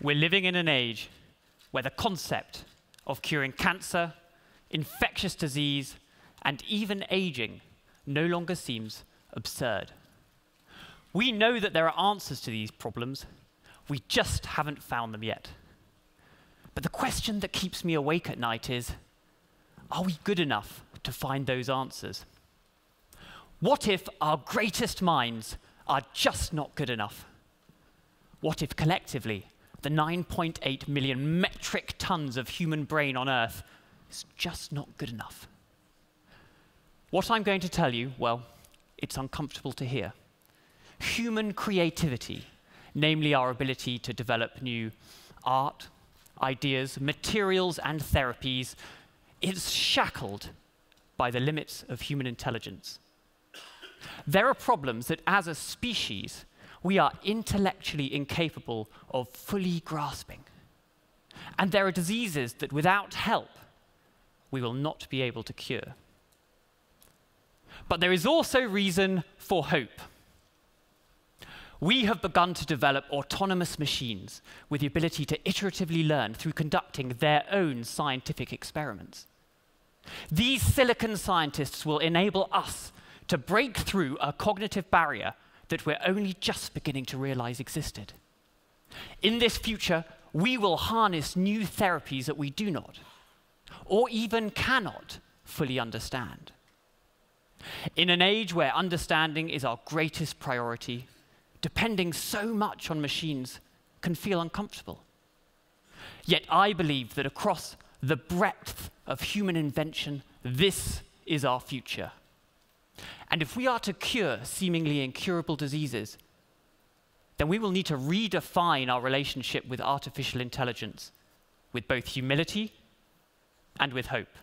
We're living in an age where the concept of curing cancer, infectious disease, and even aging no longer seems absurd. We know that there are answers to these problems, we just haven't found them yet. But the question that keeps me awake at night is are we good enough to find those answers? What if our greatest minds are just not good enough? What if collectively the 9.8 million metric tons of human brain on Earth is just not good enough? What I'm going to tell you, well, it's uncomfortable to hear. Human creativity, namely our ability to develop new art, ideas, materials, and therapies, is shackled by the limits of human intelligence. There are problems that, as a species, we are intellectually incapable of fully grasping. And there are diseases that, without help, we will not be able to cure. But there is also reason for hope. We have begun to develop autonomous machines with the ability to iteratively learn through conducting their own scientific experiments. These silicon scientists will enable us to break through a cognitive barrier that we're only just beginning to realize existed. In this future, we will harness new therapies that we do not, or even cannot, fully understand. In an age where understanding is our greatest priority, depending so much on machines can feel uncomfortable. Yet I believe that across the breadth of human invention, this is our future. And if we are to cure seemingly incurable diseases, then we will need to redefine our relationship with artificial intelligence with both humility and with hope.